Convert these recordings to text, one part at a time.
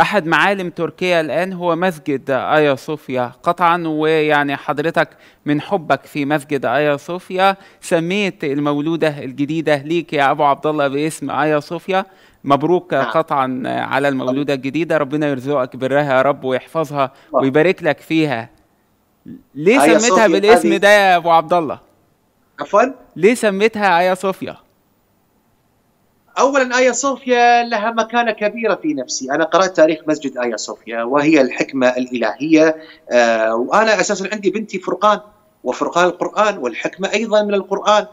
أحد معالم تركيا الآن هو مسجد آيا صوفيا. قطعا ويعني حضرتك من حبك في مسجد آيا صوفيا. سميت المولودة الجديدة ليك يا أبو عبد الله باسم آيا صوفيا. مبروك نعم. قطعا على المولودة الجديدة. ربنا يرزقك برها يا رب ويحفظها ويبارك لك فيها. ليه آيا سميتها بالاسم ده يا أبو عبد الله؟ عفوا؟ ليه سميتها آيا صوفيا؟ اولا ايا صوفيا لها مكانة كبيرة في نفسي، أنا قرأت تاريخ مسجد ايا صوفيا وهي الحكمة الإلهية. آه وأنا أساسا عندي بنتي فرقان وفرقان القرآن والحكمة أيضا من القرآن.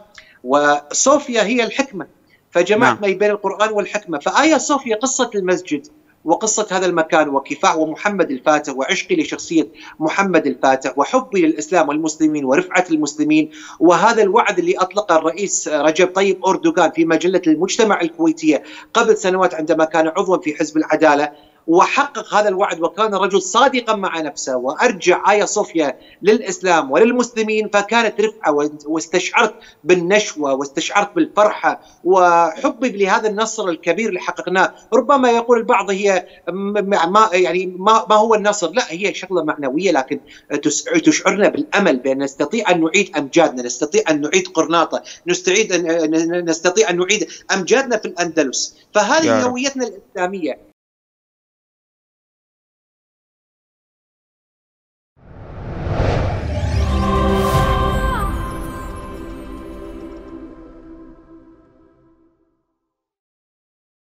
وصوفيا هي الحكمة. فجمعت نعم. ما بين القرآن والحكمة، فايا صوفيا قصة المسجد. وقصة هذا المكان وكفاح ومحمد الفاتح وعشقي لشخصية محمد الفاتح وحبي للإسلام والمسلمين ورفعة المسلمين وهذا الوعد اللي أطلقه الرئيس رجب طيب أردوغان في مجلة المجتمع الكويتية قبل سنوات عندما كان عضوا في حزب العدالة. وحقق هذا الوعد وكان رجل صادقا مع نفسه وأرجع ايا صوفيا للإسلام وللمسلمين فكانت رفعة واستشعرت بالنشوة واستشعرت بالفرحة وحبي لهذا النصر الكبير اللي حققناه، ربما يقول البعض هي ما يعني ما, ما هو النصر، لا هي شغلة معنوية لكن تشعرنا بالأمل بأن نستطيع أن نعيد أمجادنا، نستطيع أن نعيد قرناطة، نستعيد نستطيع أن نعيد أمجادنا في الأندلس، فهذه هويتنا الإسلامية.